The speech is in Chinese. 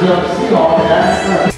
The 罗人。嗯